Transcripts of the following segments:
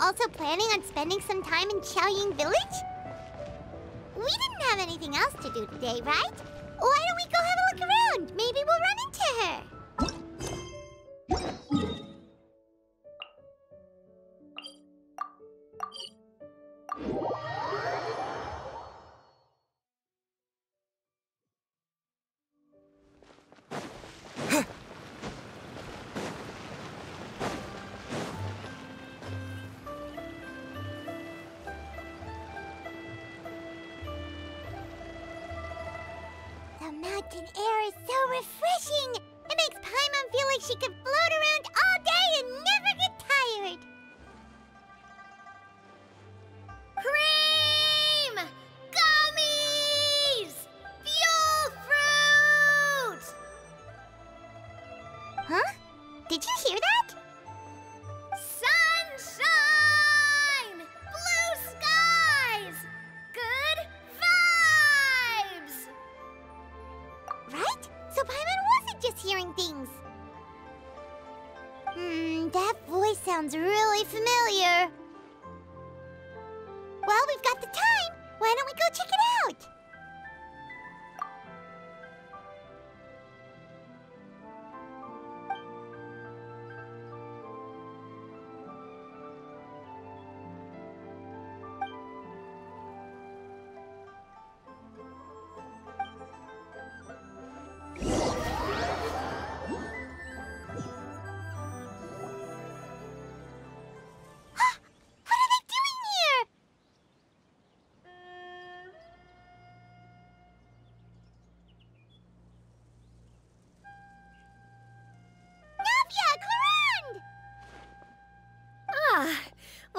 also planning on spending some time in Qiaoying Village? We didn't have anything else to do today, right? Why don't we go have a look around? Maybe we'll run into her.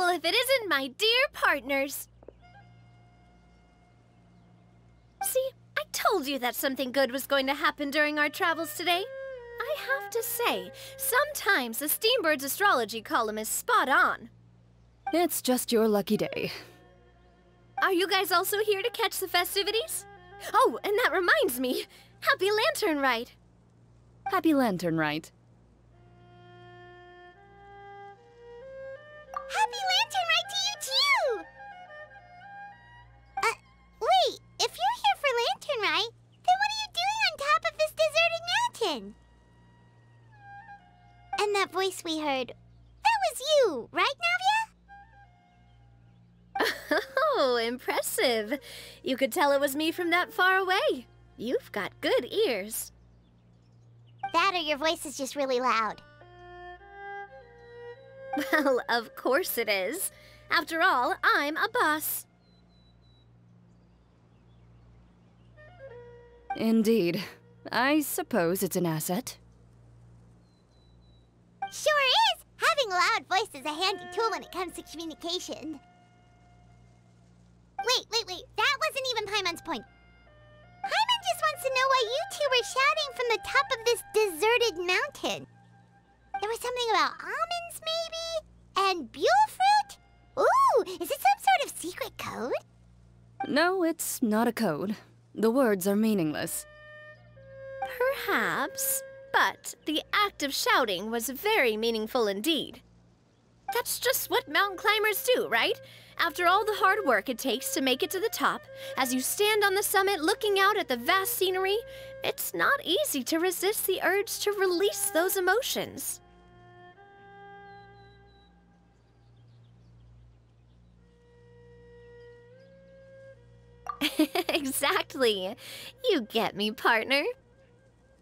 Well, if it isn't my dear partners. See, I told you that something good was going to happen during our travels today. I have to say, sometimes the Steambird's astrology column is spot on. It's just your lucky day. Are you guys also here to catch the festivities? Oh, and that reminds me, Happy Lantern Rite. Happy Lantern Rite. Happy Lantern deserted? And that voice we heard, that was you, right, Navia? Oh, impressive. You could tell it was me from that far away. You've got good ears. That or your voice is just really loud. Well, of course it is. After all, I'm a boss. Indeed. I suppose it's an asset. Sure is! Having a loud voice is a handy tool when it comes to communication. Wait, wait, wait. That wasn't even Paimon's point. Paimon just wants to know why you two were shouting from the top of this deserted mountain. There was something about almonds, maybe? And buell fruit? Ooh, is it some sort of secret code? No, it's not a code. The words are meaningless. Perhaps, but the act of shouting was very meaningful indeed. That's just what mountain climbers do, right? After all the hard work it takes to make it to the top, as you stand on the summit looking out at the vast scenery, it's not easy to resist the urge to release those emotions. exactly. You get me, partner.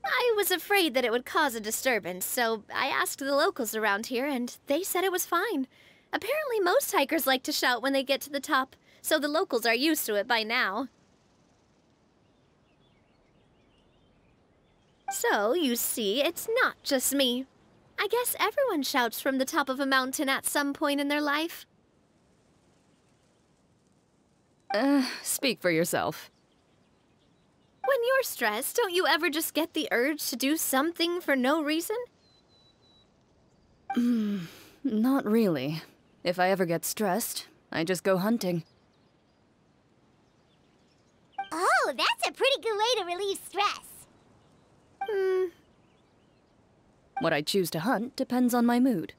I was afraid that it would cause a disturbance, so I asked the locals around here, and they said it was fine. Apparently, most hikers like to shout when they get to the top, so the locals are used to it by now. So, you see, it's not just me. I guess everyone shouts from the top of a mountain at some point in their life. Uh, speak for yourself. When you're stressed, don't you ever just get the urge to do something for no reason? Mm, not really. If I ever get stressed, I just go hunting. Oh, that's a pretty good way to relieve stress. Hmm. What I choose to hunt depends on my mood.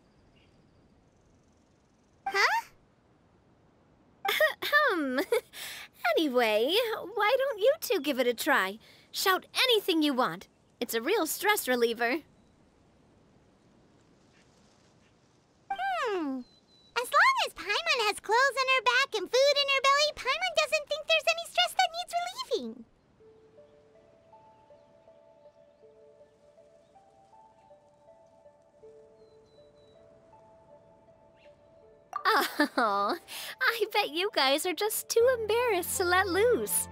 Huh? Hum. Anyway, why don't you two give it a try? Shout anything you want. It's a real stress reliever. Hmm. As long as Paimon has clothes on her back and food in her belly, Paimon doesn't think there's any stress that needs relieving. Oh, I bet you guys are just too embarrassed to let loose.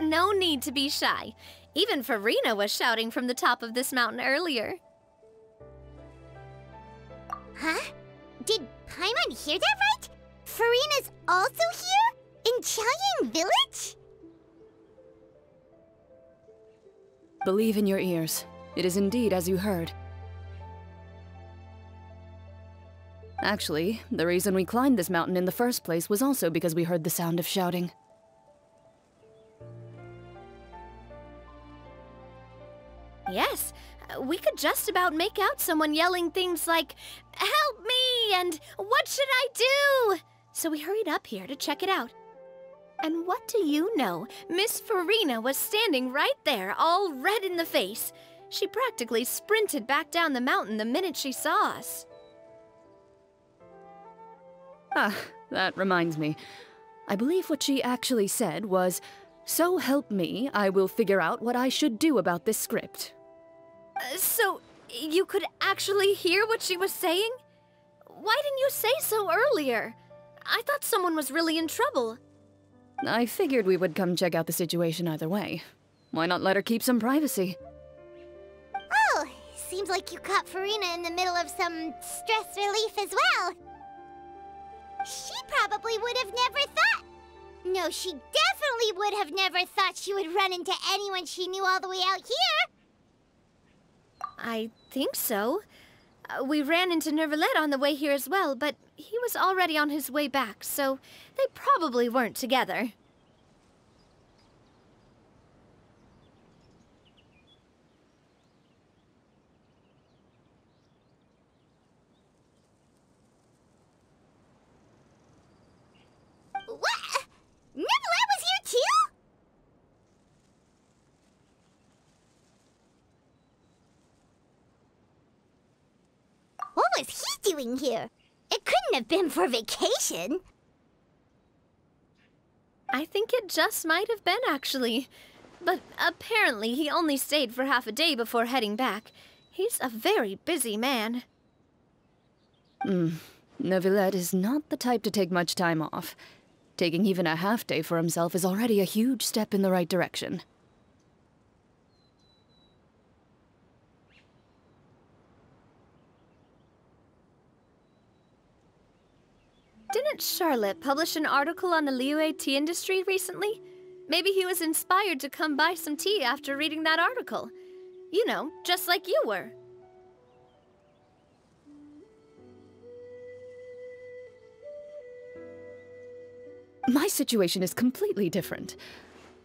No need to be shy. Even Furina was shouting from the top of this mountain earlier. Huh? Did Paimon hear that right? Furina's also here? In Qiaoying Village? Believe in your ears. It is indeed as you heard. Actually, the reason we climbed this mountain in the first place was also because we heard the sound of shouting. Yes, we could just about make out someone yelling things like, Help me! and What should I do? So we hurried up here to check it out. And what do you know? Miss Furina was standing right there, all red in the face. She practically sprinted back down the mountain the minute she saw us. Ah, that reminds me. I believe what she actually said was, So help me, I will figure out what I should do about this script. Uh, so, you could actually hear what she was saying? Why didn't you say so earlier? I thought someone was really in trouble. I figured we would come check out the situation either way. Why not let her keep some privacy? Oh, seems like you caught Furina in the middle of some stress relief as well. She probably would have never thought. No, she definitely would have never thought she would run into anyone she knew all the way out here. I think so. Uh, we ran into Neuvillette on the way here as well, but he was already on his way back, so they probably weren't together. What? Neuvillette was here too? What was he doing here? It couldn't have been for vacation. I think it just might have been, actually. But apparently he only stayed for half a day before heading back. He's a very busy man. Hmm. Neuvillette is not the type to take much time off. Taking even a half day for himself is already a huge step in the right direction. Didn't Charlotte publish an article on the Liyue tea industry recently? Maybe he was inspired to come buy some tea after reading that article. You know, just like you were. My situation is completely different.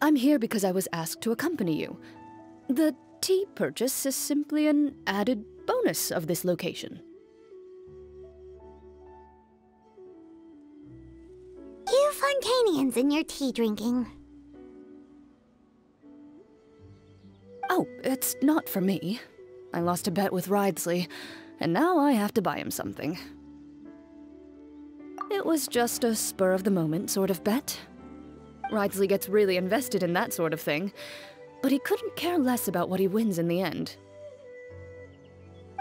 I'm here because I was asked to accompany you. The tea purchase is simply an added bonus of this location. You Fontainians and your tea drinking. Oh, it's not for me. I lost a bet with Wriothesley, and now I have to buy him something. It was just a spur of the moment sort of bet. Wriothesley gets really invested in that sort of thing, but he couldn't care less about what he wins in the end.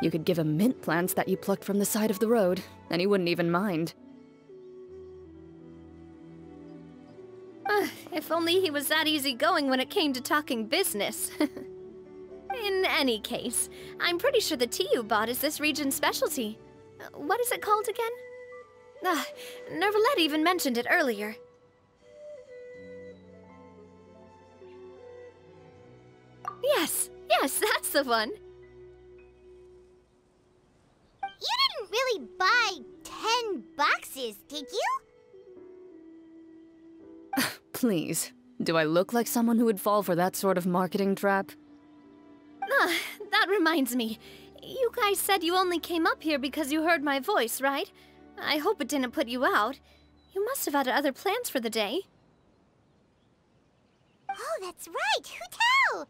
You could give him mint plants that you plucked from the side of the road, and he wouldn't even mind. Uh, if only he was that easygoing when it came to talking business. In any case, I'm pretty sure the tea you bought is this region's specialty. Uh, What is it called again? Ah, Neuvillette even mentioned it earlier. Yes, yes, that's the one. You didn't really buy ten boxes, did you? Please, do I look like someone who would fall for that sort of marketing trap? Ah, that reminds me. You guys said you only came up here because you heard my voice, right? I hope it didn't put you out. You must have had other plans for the day. Oh, that's right. Hu Tao!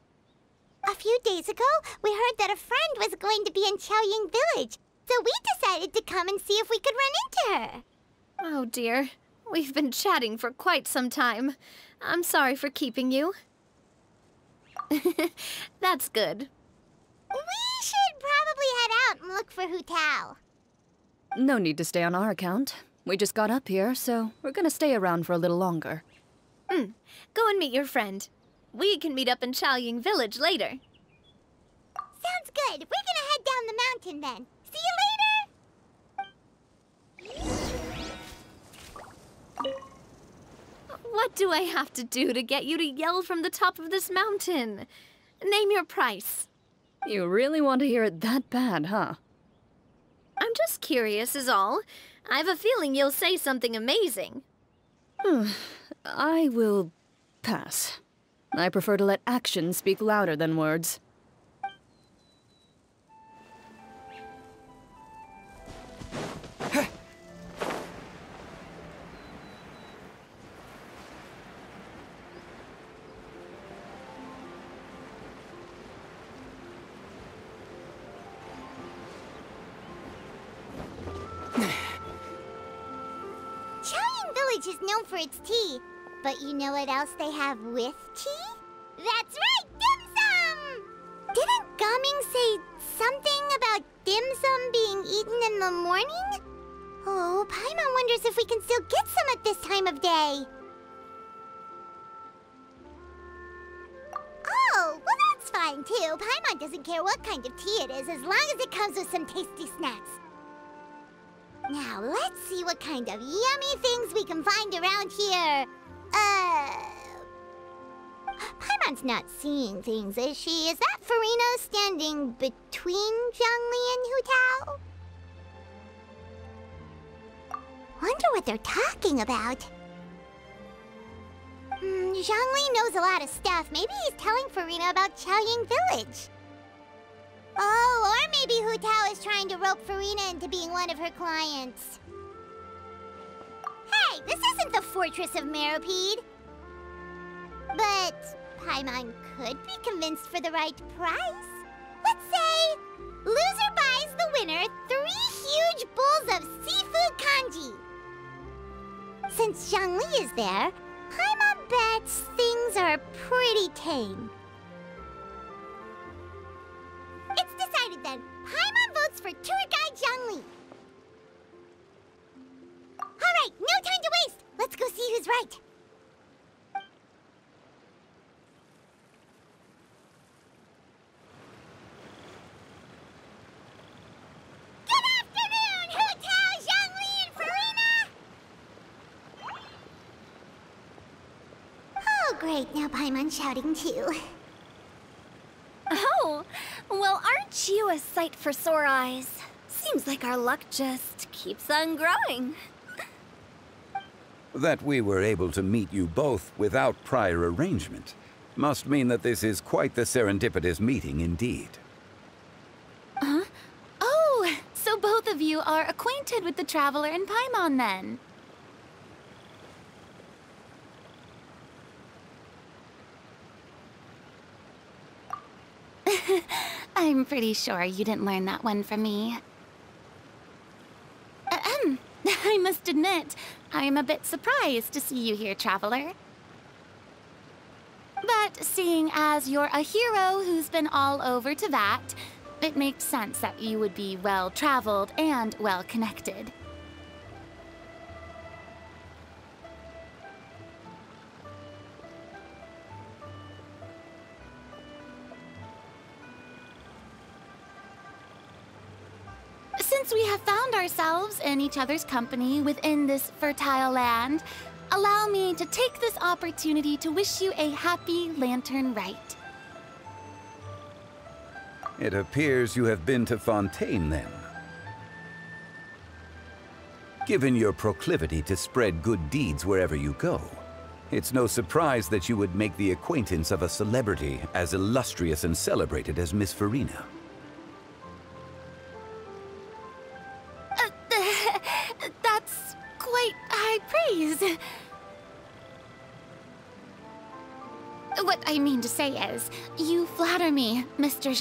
A few days ago, we heard that a friend was going to be in Qiaoying Village, so we decided to come and see if we could run into her. Oh dear. We've been chatting for quite some time. I'm sorry for keeping you. That's good. We should probably head out and look for Hu Tao. No need to stay on our account. We just got up here, so we're gonna stay around for a little longer. Hmm. Go and meet your friend. We can meet up in Qiaoying Village later. Sounds good. We're gonna head down the mountain then. See you later! What do I have to do to get you to yell from the top of this mountain? Name your price. You really want to hear it that bad, huh? I'm just curious is all. I have a feeling you'll say something amazing. Hmm, I will pass. I prefer to let actions speak louder than words. Is known for its tea, but you know what else they have with tea? That's right, dim sum! Didn't Gaming say something about dim sum being eaten in the morning? Oh, Paimon wonders if we can still get some at this time of day. Oh, well that's fine too. Paimon doesn't care what kind of tea it is as long as it comes with some tasty snacks. Now, let's see what kind of yummy things we can find around here. Uh... Paimon's not seeing things, is she? Is that Furina standing between Zhongli and Hu Tao? Wonder what they're talking about. Hmm, Zhongli knows a lot of stuff. Maybe he's telling Furina about Qiaoying Village. Oh, or maybe Hu Tao is trying to rope Furina into being one of her clients. Hey, this isn't the Fortress of Meropide. But Paimon could be convinced for the right price. Let's say loser buys the winner three huge bowls of seafood congee. Since Zhongli is there, Paimon bets things are pretty tame. Great. Now Paimon's shouting too. Oh, well, aren't you a sight for sore eyes? Seems like our luck just keeps on growing. That we were able to meet you both without prior arrangement must mean that this is quite the serendipitous meeting indeed. Huh? Oh, so both of you are acquainted with the Traveler and Paimon then? I'm pretty sure you didn't learn that one from me. Ahem. I must admit, I am a bit surprised to see you here, Traveler. But seeing as you're a hero who's been all over to that, it makes sense that you would be well traveled and well ourselves in each other's company within this fertile land, allow me to take this opportunity to wish you a happy Lantern Rite. It appears you have been to Fontaine then. Given your proclivity to spread good deeds wherever you go, it's no surprise that you would make the acquaintance of a celebrity as illustrious and celebrated as Miss Furina.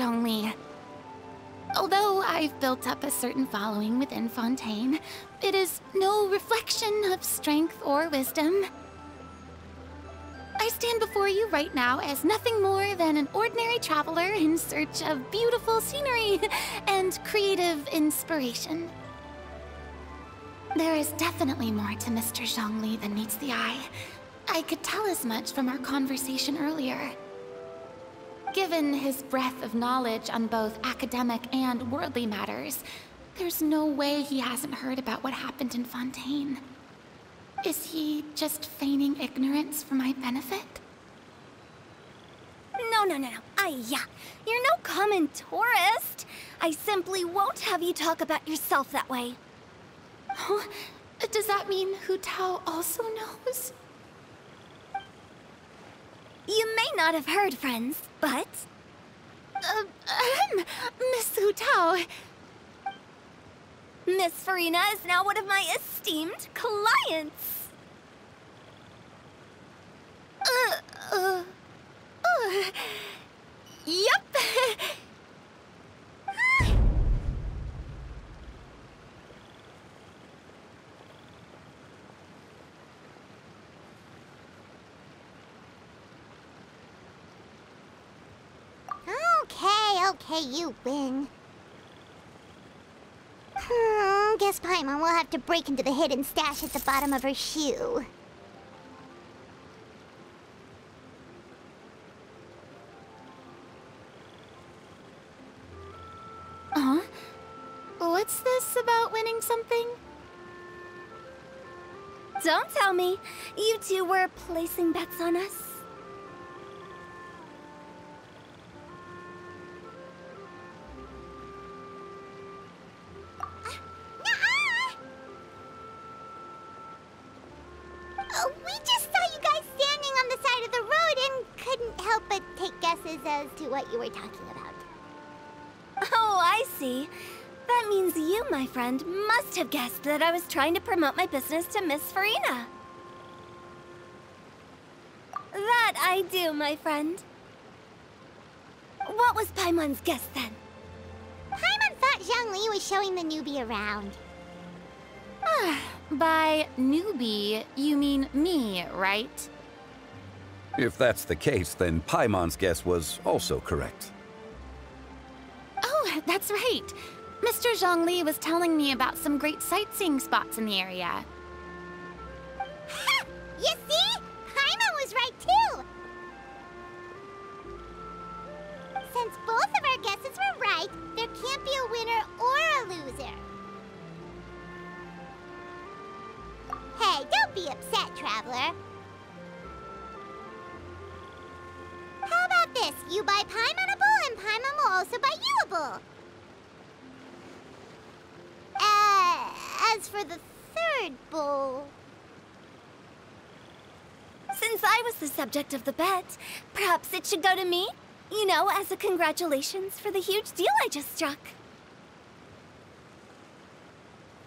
Zhongli. Although I've built up a certain following within Fontaine, it is no reflection of strength or wisdom. I stand before you right now as nothing more than an ordinary traveler in search of beautiful scenery and creative inspiration. There is definitely more to Mr. Zhongli than meets the eye. I could tell as much from our conversation earlier. Given his breadth of knowledge on both academic and worldly matters, there's no way he hasn't heard about what happened in Fontaine. Is he just feigning ignorance for my benefit? No, no, no, no. Yeah. You're no common tourist. I simply won't have you talk about yourself that way. Oh, does that mean Hu Tao also knows? You may not have heard, friends, but... Uh, Miss Hu Tao. Miss Furina is now one of my esteemed clients. Uh, uh, uh, yep. Okay, you win. Hmm, guess Paimon will have to break into the hidden stash at the bottom of her shoe. Huh? What's this about winning something? Don't tell me. You two were placing bets on us. As to what you were talking about. Oh, I see. That means you, my friend, must have guessed that I was trying to promote my business to Miss Furina. That I do, my friend. What was Paimon's guess then? Paimon thought Zhongli was showing the newbie around. Ah, by newbie, you mean me, right? If that's the case, then Paimon's guess was also correct. Oh, that's right. Mr. Zhongli was telling me about some great sightseeing spots in the area. Ha! You see? Paimon was right too! Since both of our guesses were right, there can't be a winner or a loser. Hey, don't be upset, Traveler. How about this? You buy Paimon a bowl and Paimon will also buy you a bowl. Uh, as for the third bowl... Since I was the subject of the bet, perhaps it should go to me? You know, as a congratulations for the huge deal I just struck.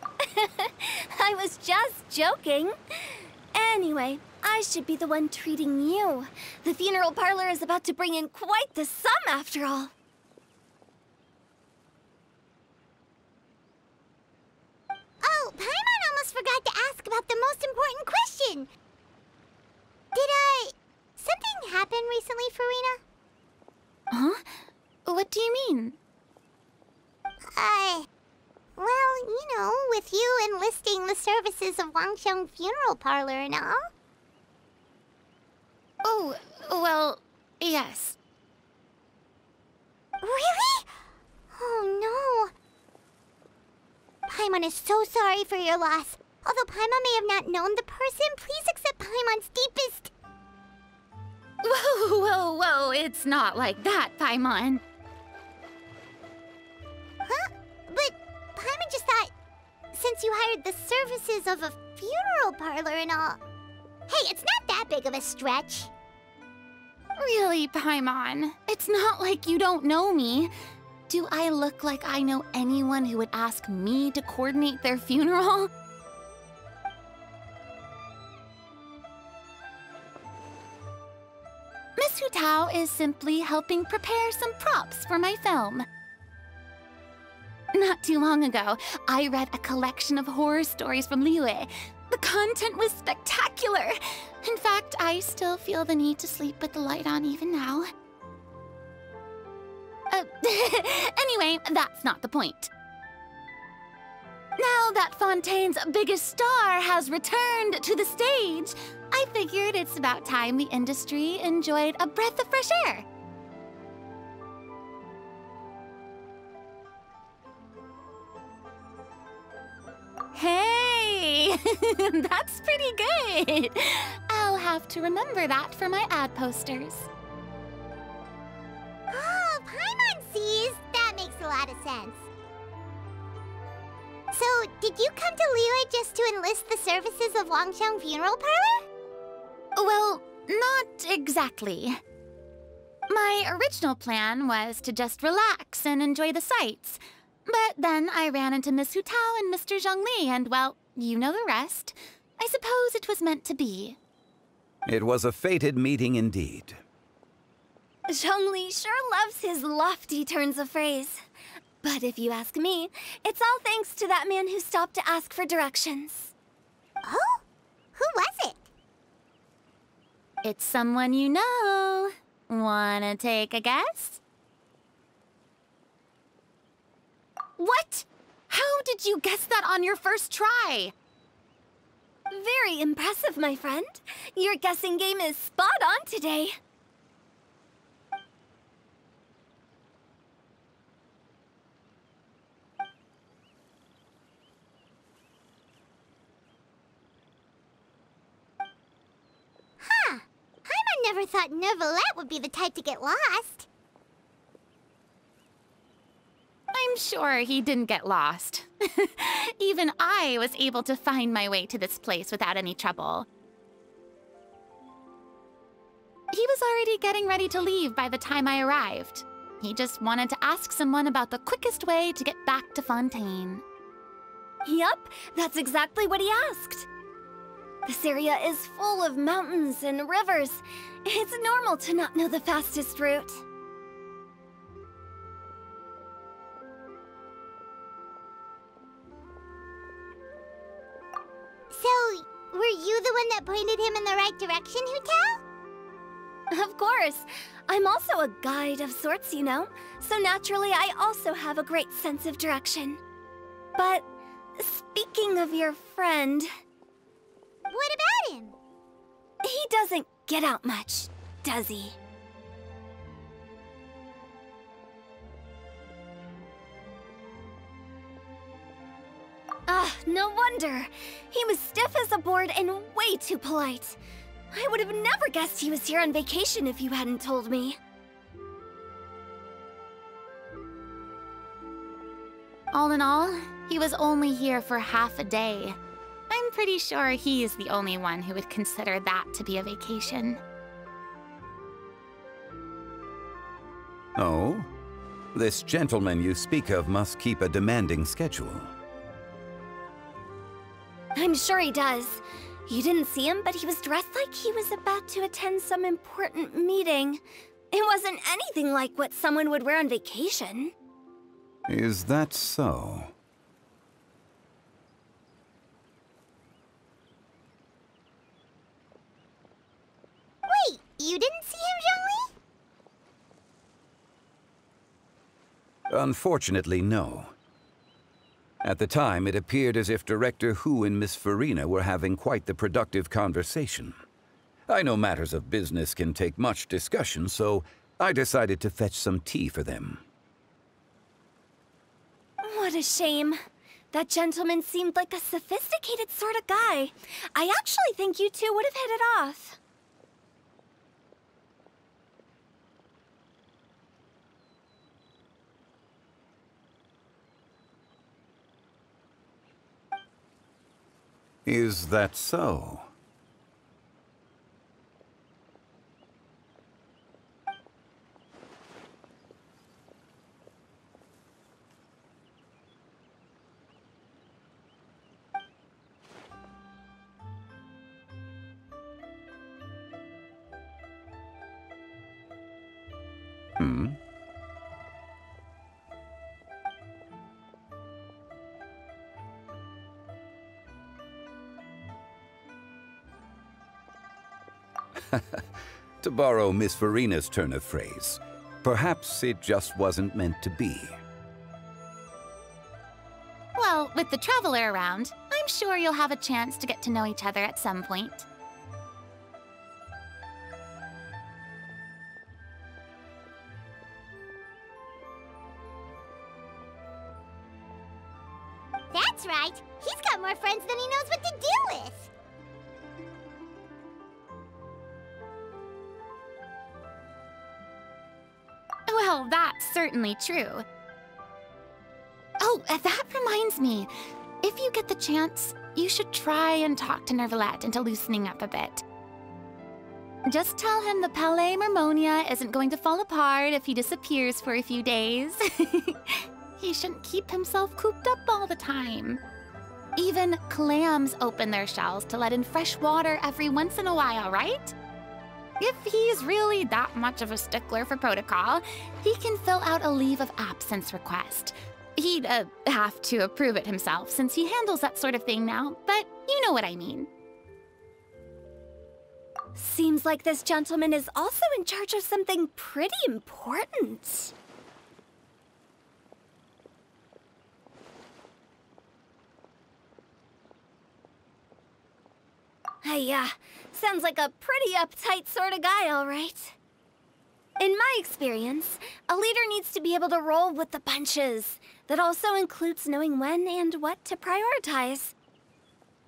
I was just joking. Anyway, I should be the one treating you. The funeral parlor is about to bring in quite the sum after all. Oh, Paimon almost forgot to ask about the most important question. Did, I... something happen recently, Furina? Huh? What do you mean? Uh, well, you know, with you enlisting the services of Wangsheng Funeral Parlor and all. Oh, well, yes. Really? Oh, no. Paimon is so sorry for your loss. Although Paimon may have not known the person, please accept Paimon's deepest... Whoa, whoa, whoa, it's not like that, Paimon. Huh? But Paimon just thought, since you hired the services of a funeral parlor and all... Hey, it's not that big of a stretch. Really, Paimon? It's not like you don't know me. Do I look like I know anyone who would ask me to coordinate their funeral? Miss Hu Tao is simply helping prepare some props for my film. Not too long ago, I read a collection of horror stories from Liyue. The content was spectacular. In fact, I still feel the need to sleep with the light on even now. Uh, anyway, that's not the point. Now that Fontaine's biggest star has returned to the stage, I figured it's about time the industry enjoyed a breath of fresh air. that's pretty good. I'll have to remember that for my ad posters. Oh, Paimon sees. That makes a lot of sense. So, did you come to Liyue just to enlist the services of Wangsheng Funeral Parlor? Well, not exactly. My original plan was to just relax and enjoy the sights. But then I ran into Miss Hu Tao and Mr. Zhongli, and well, you know the rest. I suppose it was meant to be. It was a fated meeting indeed. Zhongli sure loves his lofty turns of phrase. But if you ask me, it's all thanks to that man who stopped to ask for directions. Oh? Who was it? It's someone you know. Wanna take a guess? What? How did you guess that on your first try? Very impressive, my friend. Your guessing game is spot on today. Huh. Paimon never thought Neuvillette would be the type to get lost. I'm sure he didn't get lost. Even I was able to find my way to this place without any trouble. He was already getting ready to leave by the time I arrived. He just wanted to ask someone about the quickest way to get back to Fontaine. Yup, that's exactly what he asked. This area is full of mountains and rivers. It's normal to not know the fastest route. So, were you the one that pointed him in the right direction, Hu Tao? Of course. I'm also a guide of sorts, you know. So naturally, I also have a great sense of direction. But speaking of your friend, What about him? he doesn't get out much, does he? Ah, no wonder. He was stiff as a board and way too polite. I would have never guessed he was here on vacation if you hadn't told me. All in all, he was only here for half a day. I'm pretty sure he is the only one who would consider that to be a vacation. Oh? This gentleman you speak of must keep a demanding schedule. I'm sure he does. You didn't see him, but he was dressed like he was about to attend some important meeting. It wasn't anything like what someone would wear on vacation. Is that so? Wait, you didn't see him, Zhongli? Unfortunately, no. At the time, it appeared as if Director Hu and Miss Furina were having quite the productive conversation. I know matters of business can take much discussion, so I decided to fetch some tea for them. What a shame. That gentleman seemed like a sophisticated sort of guy. I actually think you two would have hit it off. Is that so? to borrow Miss Furina's turn of phrase, perhaps it just wasn't meant to be. Well, with the Traveler around, I'm sure you'll have a chance to get to know each other at some point. Should try and talk to Neuvillette into loosening up a bit. Just tell him the Palais Mermonia isn't going to fall apart if he disappears for a few days. he shouldn't keep himself cooped up all the time. Even clams open their shells to let in fresh water every once in a while, right? If he's really that much of a stickler for protocol, he can fill out a leave of absence request. He'd uh, have to approve it himself since he handles that sort of thing now, but you know what I mean. Seems like this gentleman is also in charge of something pretty important. Uh, sounds like a pretty uptight sort of guy, all right. In my experience, a leader needs to be able to roll with the punches. That also includes knowing when and what to prioritize.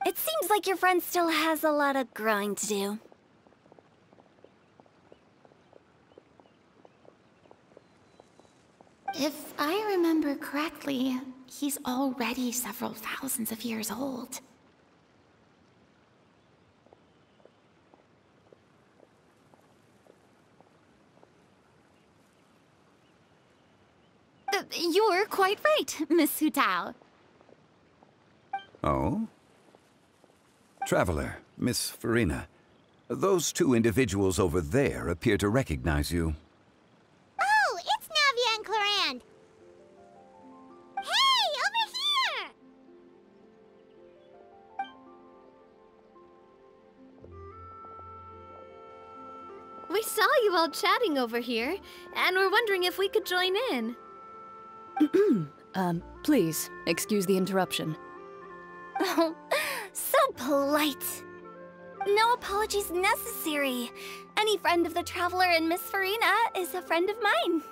It seems like your friend still has a lot of growing to do. If I remember correctly, he's already several thousands of years old. Uh, you're quite right, Miss Hu Tao. Oh? Traveler, Miss Furina, those two individuals over there appear to recognize you. Oh, it's Navia and Clorinde. Hey, over here! We saw you all chatting over here, and we're wondering if we could join in. Um, please, excuse the interruption. Oh, so polite. No apologies necessary. Any friend of the Traveler and Miss Furina is a friend of mine.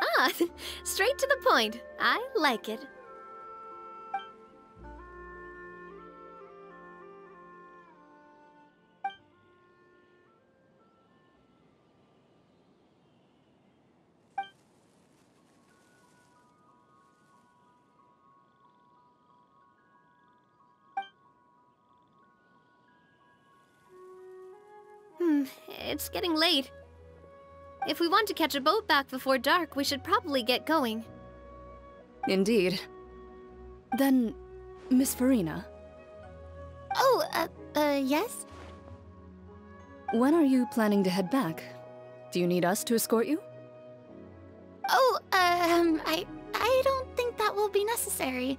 Ah, straight to the point. I like it. It's getting late. If we want to catch a boat back before dark, we should probably get going. Indeed. Then, Miss Furina, Oh, uh, uh, yes? when are you planning to head back? Do you need us to escort you? Oh, um, I, I don't think that will be necessary.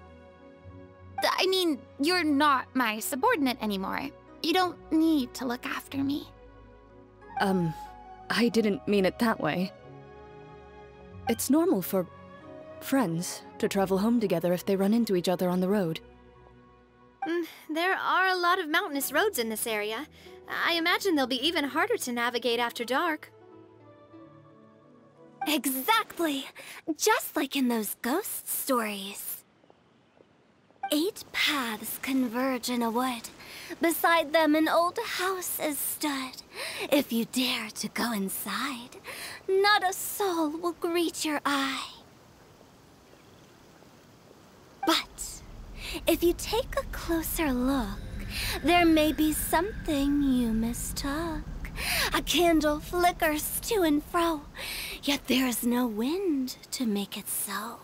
I mean, you're not my subordinate anymore. You don't need to look after me. Um, I didn't mean it that way. It's normal for friends to travel home together if they run into each other on the road. Mm, there are a lot of mountainous roads in this area. I imagine they'll be even harder to navigate after dark. Exactly! Just like in those ghost stories. Eight paths converge in a wood. Beside them, an old house is stood. If you dare to go inside, not a soul will greet your eye. But if you take a closer look, there may be something you mistook. A candle flickers to and fro, yet there is no wind to make it so.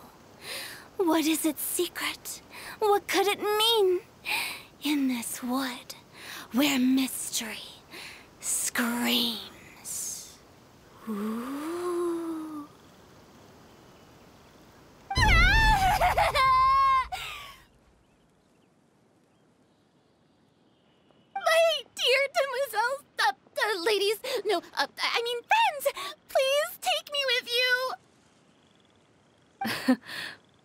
What is its secret? What could it mean? In this wood, where mystery screams. Ooh. My dear demoiselles, uh, uh, ladies, no, uh, I mean friends, please take me with you.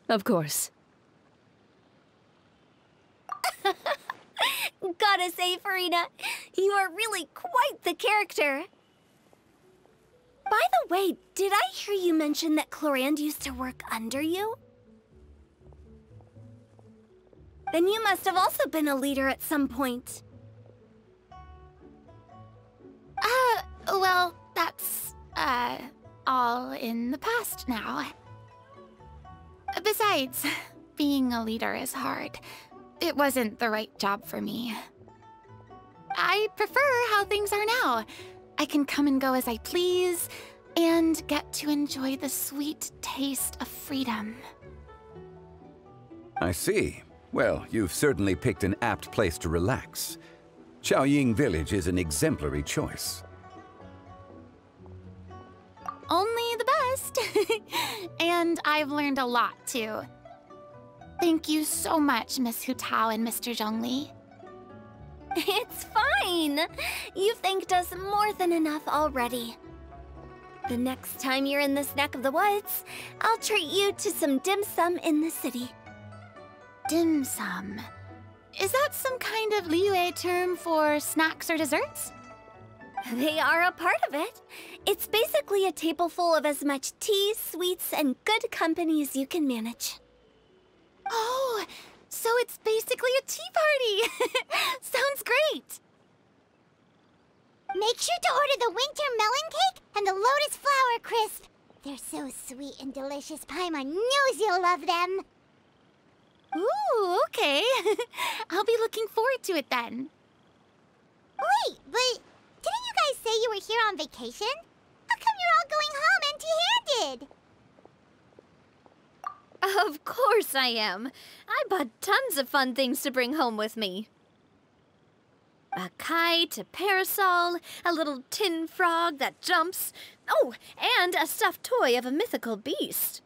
of course. Are really quite the character. By the way, did I hear you mention that Clorinde used to work under you? Then you must have also been a leader at some point. Uh, well, that's, uh, all in the past now. Besides, being a leader is hard. It wasn't the right job for me. I prefer how things are now. I can come and go as I please, and get to enjoy the sweet taste of freedom. I see. Well, you've certainly picked an apt place to relax. Qiaoying Village is an exemplary choice. Only the best. and I've learned a lot, too. Thank you so much, Miss Hu Tao and Mr. Zhongli. It's fine. You've thanked us more than enough already. The next time you're in this neck of the woods, I'll treat you to some dim sum in the city. Dim sum. Is that some kind of Liyue term for snacks or desserts? They are a part of it. It's basically a table full of as much tea, sweets, and good company as you can manage. Oh, so it's basically a tea party! Sounds great! Make sure to order the winter melon cake and the lotus flower crisp. They're so sweet and delicious. Paimon knows you'll love them. Ooh, okay. I'll be looking forward to it then. Wait, but didn't you guys say you were here on vacation? How come you're all going home empty-handed? Of course I am. I bought tons of fun things to bring home with me. A kite, a parasol, a little tin frog that jumps. Oh, and a stuffed toy of a mythical beast.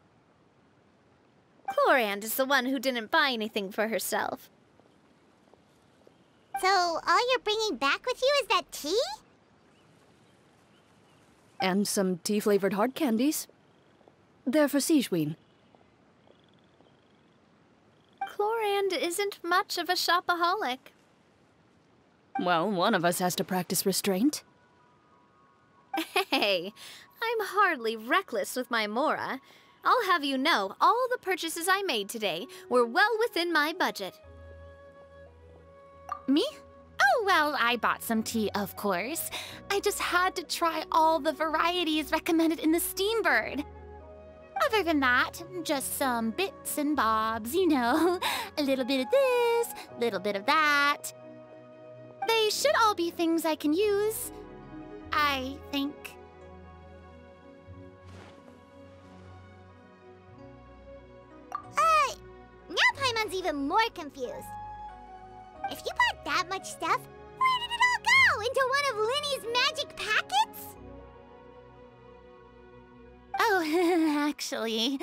Clorinde is the one who didn't buy anything for herself. So all you're bringing back with you is that tea? And some tea-flavored hard candies. They're for Sigewinne. Clorinde isn't much of a shopaholic. Well, one of us has to practice restraint. Hey, I'm hardly reckless with my Mora. I'll have you know, all the purchases I made today were well within my budget. Me? Oh, well, I bought some tea, of course. I just had to try all the varieties recommended in the Steambird. Other than that, just some bits and bobs, you know. A little bit of this, a little bit of that. They should all be things I can use. I think. Uh, now Paimon's even more confused. If you bought that much stuff, where did it all go? Into one of Lyney's magic packets? Oh, actually.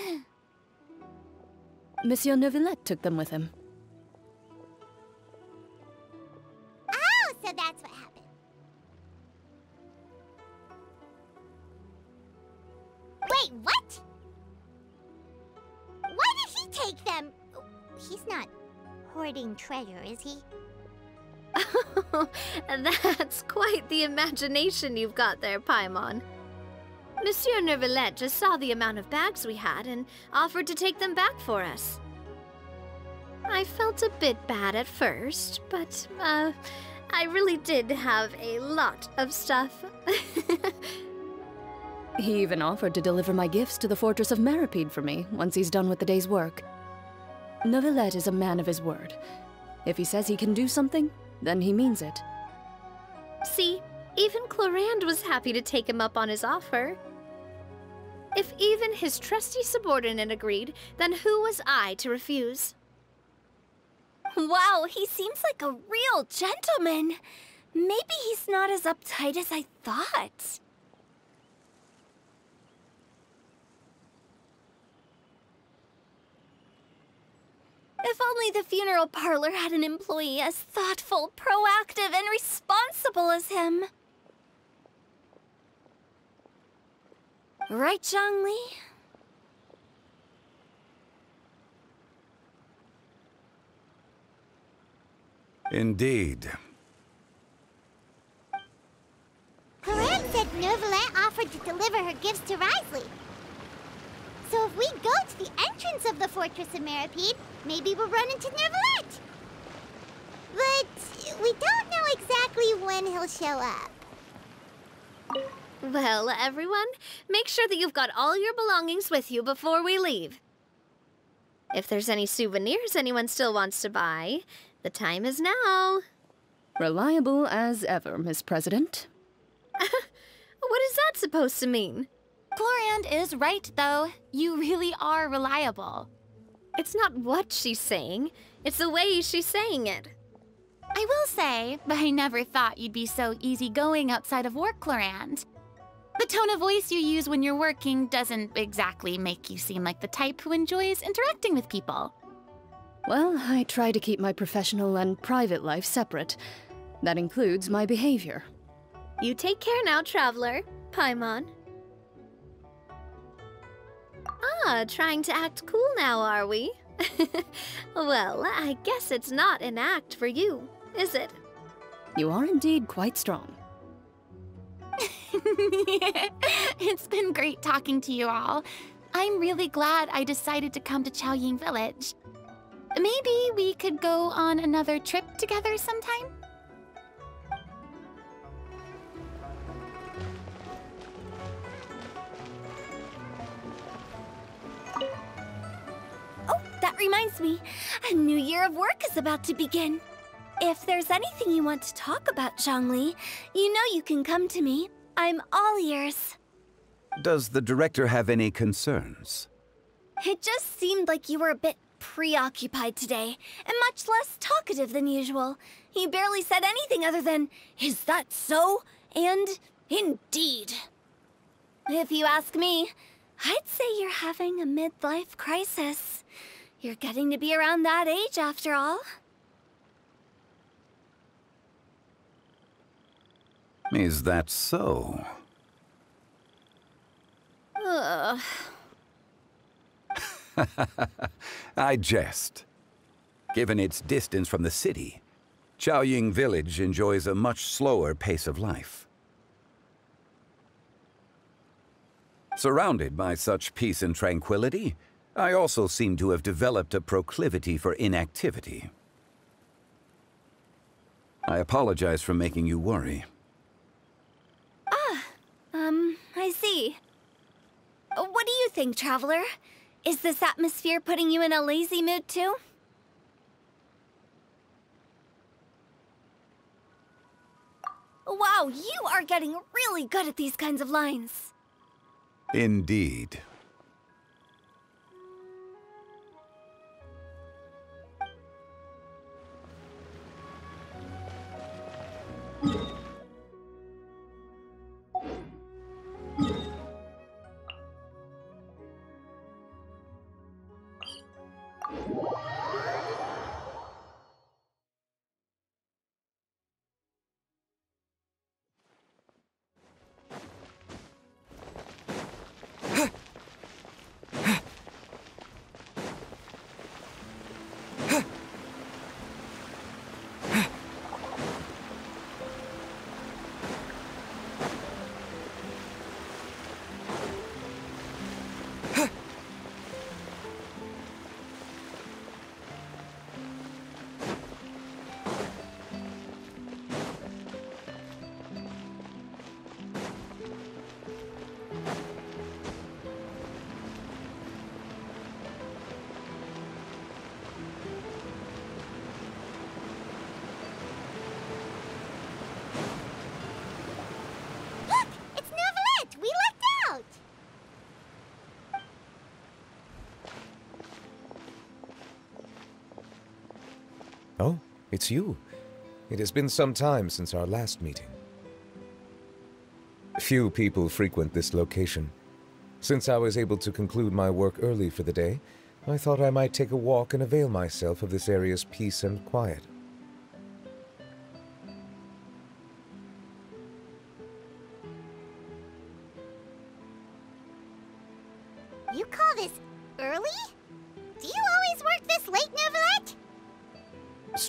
Monsieur Neuvillette took them with him. Oh, so that's what happened. Wait, what? Why did he take them? He's not hoarding treasure, is he? That's quite the imagination you've got there, Paimon. Monsieur Neuvillette just saw the amount of bags we had and offered to take them back for us. I felt a bit bad at first, but, uh, I really did have a lot of stuff. He even offered to deliver my gifts to the Fortress of Meropide for me once he's done with the day's work. Neuvillette is a man of his word. If he says he can do something, then he means it. See, even Clorinde was happy to take him up on his offer. If even his trusty subordinate agreed, then who was I to refuse? Wow, he seems like a real gentleman. Maybe he's not as uptight as I thought. If only the funeral parlor had an employee as thoughtful, proactive, and responsible as him. Right, Zhongli? Indeed. Clorinde said Neuvillette offered to deliver her gifts to Wriothesley. So if we go to the entrance of the Fortress of Meropide, maybe we'll run into Neuvillette. But we don't know exactly when he'll show up. Well, everyone, make sure that you've got all your belongings with you before we leave. If there's any souvenirs anyone still wants to buy, the time is now. Reliable as ever, Miss President. What is that supposed to mean? Clorinde is right, though. You really are reliable. It's not what she's saying, it's the way she's saying it. I will say, I never thought you'd be so easygoing outside of work, Clorinde. The tone of voice you use when you're working doesn't exactly make you seem like the type who enjoys interacting with people. Well, I try to keep my professional and private life separate. That includes my behavior. You take care now, Traveler. Paimon. Ah, trying to act cool now, are we? well, I guess it's not an act for you, is it? You are indeed quite strong. it's been great talking to you all. I'm really glad I decided to come to Qiaoying Village. Maybe we could go on another trip together sometime? Oh, that reminds me. A new year of work is about to begin. If there's anything you want to talk about, Zhongli, you know you can come to me. I'm all ears. Does the director have any concerns? It just seemed like you were a bit preoccupied today, and much less talkative than usual. You barely said anything other than, is that so? And, indeed. If you ask me, I'd say you're having a midlife crisis. You're getting to be around that age after all. Is that so? Ugh. I jest. Given its distance from the city, Qiaoying Village enjoys a much slower pace of life. Surrounded by such peace and tranquility, I also seem to have developed a proclivity for inactivity. I apologize for making you worry. Um, I see. What do you think, Traveler? Is this atmosphere putting you in a lazy mood too? Wow, you are getting really good at these kinds of lines. Indeed. It's you. It has been some time since our last meeting. Few people frequent this location. Since I was able to conclude my work early for the day, I thought I might take a walk and avail myself of this area's peace and quiet.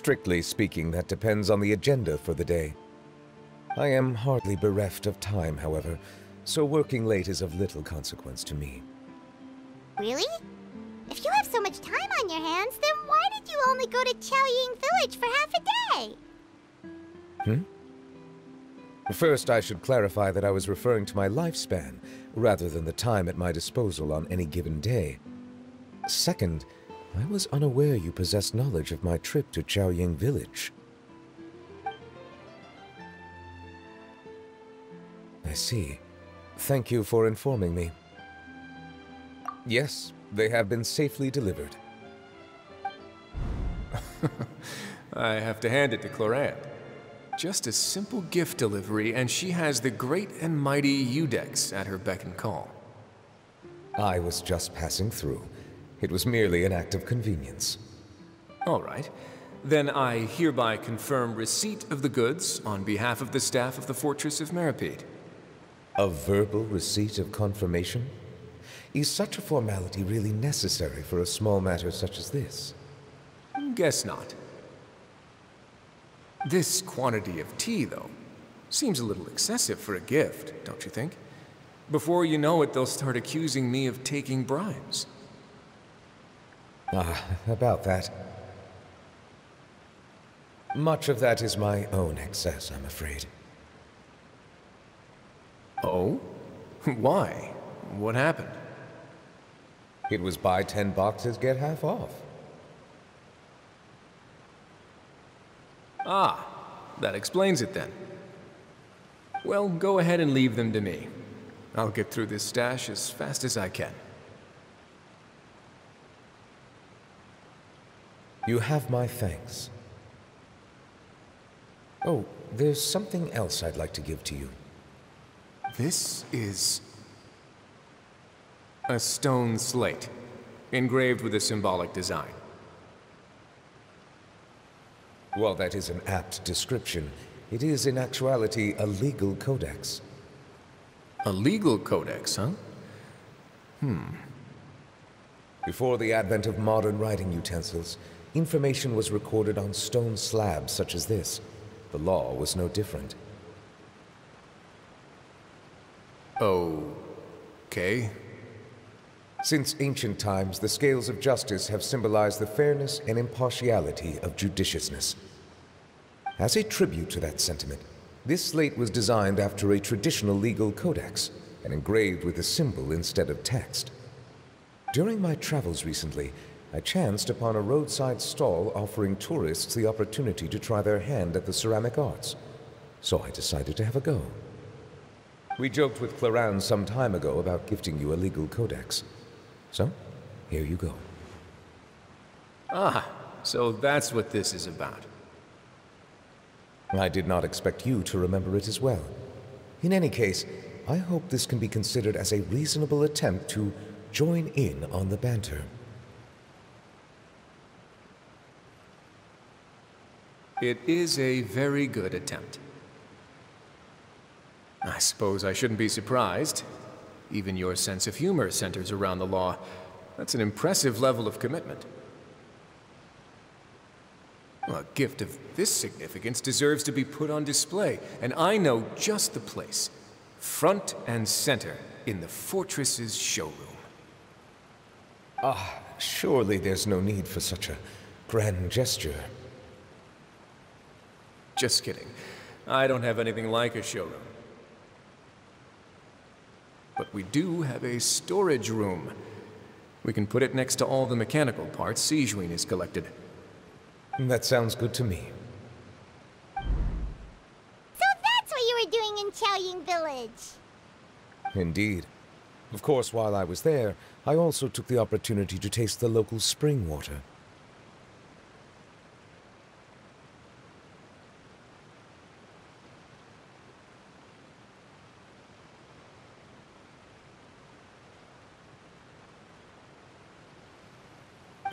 Strictly speaking, that depends on the agenda for the day. I am hardly bereft of time, however, so working late is of little consequence to me. Really? If you have so much time on your hands, then why did you only go to Qiaoying Village for half a day? Hmm? First, I should clarify that I was referring to my lifespan, rather than the time at my disposal on any given day. Second, I was unaware you possessed knowledge of my trip to Qiaoying Village. I see. Thank you for informing me. Yes, they have been safely delivered. I have to hand it to Clorinde. Just a simple gift delivery, and she has the great and mighty Iudex at her beck and call. I was just passing through. It was merely an act of convenience. All right. Then I hereby confirm receipt of the goods on behalf of the staff of the Fortress of Meropide. A verbal receipt of confirmation? Is such a formality really necessary for a small matter such as this? Guess not. This quantity of tea, though, seems a little excessive for a gift, don't you think? Before you know it, they'll start accusing me of taking bribes. Ah, about that. Much of that is my own excess, I'm afraid. Oh? Why? What happened? It was buy ten boxes, get half off. Ah, that explains it then. Well, go ahead and leave them to me. I'll get through this stash as fast as I can. You have my thanks. Oh, there's something else I'd like to give to you. This is... a stone slate, engraved with a symbolic design. While that is an apt description, it is in actuality a legal codex. A legal codex, huh? Hmm. Before the advent of modern writing utensils, information was recorded on stone slabs such as this. The law was no different. Okay. Since ancient times, the scales of justice have symbolized the fairness and impartiality of judiciousness. As a tribute to that sentiment, this slate was designed after a traditional legal codex and engraved with a symbol instead of text. During my travels recently, I chanced upon a roadside stall offering tourists the opportunity to try their hand at the ceramic arts, so I decided to have a go. We joked with Clorinde some time ago about gifting you a legal codex. So, here you go. Ah, so that's what this is about. I did not expect you to remember it as well. In any case, I hope this can be considered as a reasonable attempt to join in on the banter. It is a very good attempt. I suppose I shouldn't be surprised. Even your sense of humor centers around the law. That's an impressive level of commitment. A gift of this significance deserves to be put on display, and I know just the place. Front and center in the Fortress's showroom. Ah, surely there's no need for such a grand gesture. Just kidding. I don't have anything like a showroom. But we do have a storage room. We can put it next to all the mechanical parts Sigewinne has collected. That sounds good to me. So that's what you were doing in Qiaoying Village. Indeed. Of course, while I was there, I also took the opportunity to taste the local spring water.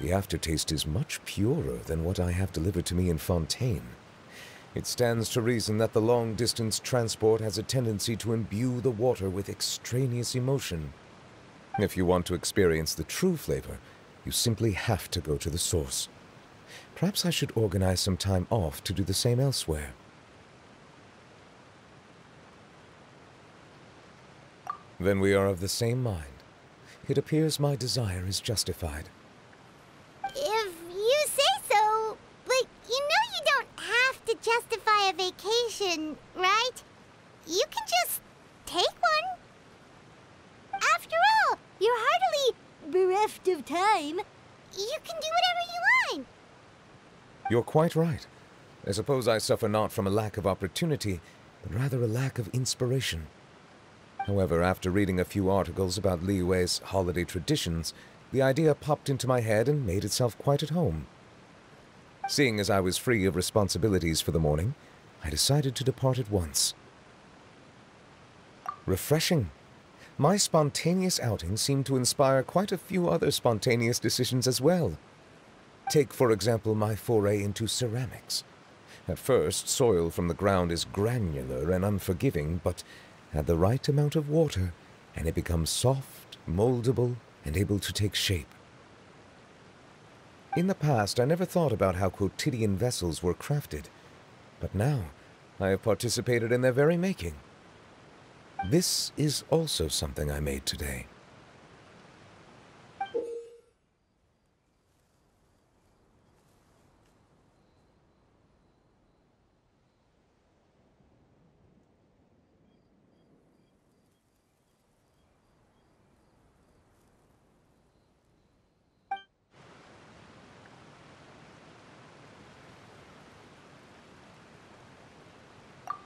The aftertaste is much purer than what I have delivered to me in Fontaine. It stands to reason that the long-distance transport has a tendency to imbue the water with extraneous emotion. If you want to experience the true flavor, you simply have to go to the source. Perhaps I should organize some time off to do the same elsewhere. Then we are of the same mind. It appears my desire is justified. If you say so, but you know you don't have to justify a vacation, right? You can just take one. After all, you're hardly bereft of time. You can do whatever you want. You're quite right. I suppose I suffer not from a lack of opportunity, but rather a lack of inspiration. However, after reading a few articles about Liyue's holiday traditions, the idea popped into my head and made itself quite at home. Seeing as I was free of responsibilities for the morning, I decided to depart at once. Refreshing. My spontaneous outing seemed to inspire quite a few other spontaneous decisions as well. Take, for example, my foray into ceramics. At first, soil from the ground is granular and unforgiving, but add the right amount of water, and it becomes soft, moldable, and able to take shape. In the past, I never thought about how quotidian vessels were crafted, but now I have participated in their very making. This is also something I made today.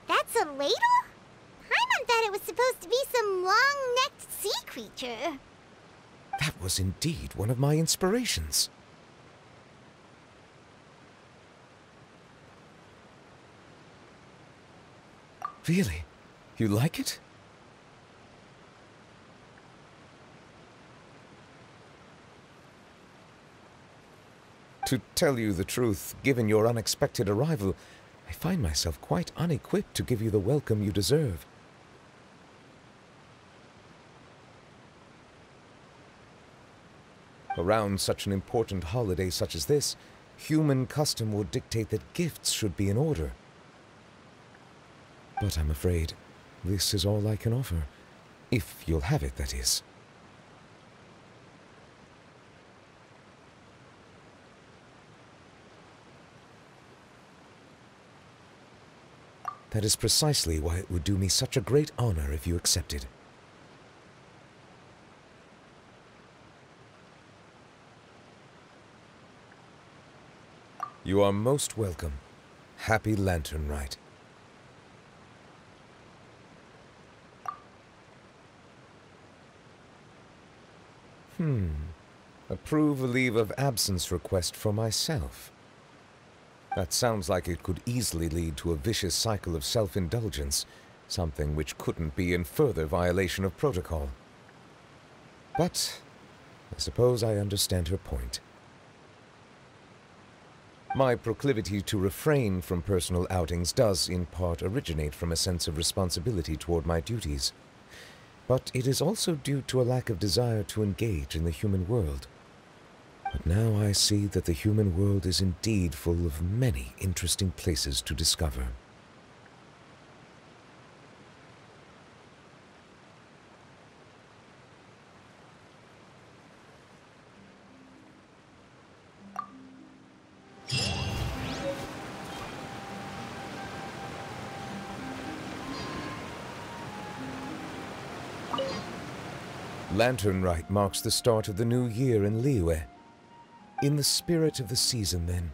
That's a ladle? Paimon thought it was supposed to be some long-necked That was indeed one of my inspirations. Really? You like it? To tell you the truth, given your unexpected arrival, I find myself quite unequipped to give you the welcome you deserve. Around such an important holiday such as this, human custom would dictate that gifts should be in order. But I'm afraid this is all I can offer. If you'll have it, that is. That is precisely why it would do me such a great honor if you accepted. You are most welcome. Happy Lantern Rite. Hmm. Approve a leave of absence request for myself. That sounds like it could easily lead to a vicious cycle of self-indulgence, something which couldn't be in further violation of protocol. But I suppose I understand her point. My proclivity to refrain from personal outings does, in part, originate from a sense of responsibility toward my duties. But it is also due to a lack of desire to engage in the human world. But now I see that the human world is indeed full of many interesting places to discover. Lantern Rite marks the start of the new year in Liyue. In the spirit of the season, then,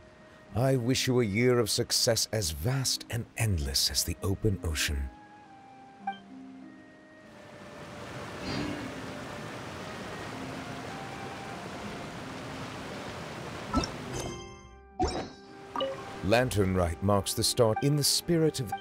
I wish you a year of success as vast and endless as the open ocean. Lantern Rite marks the start in the spirit of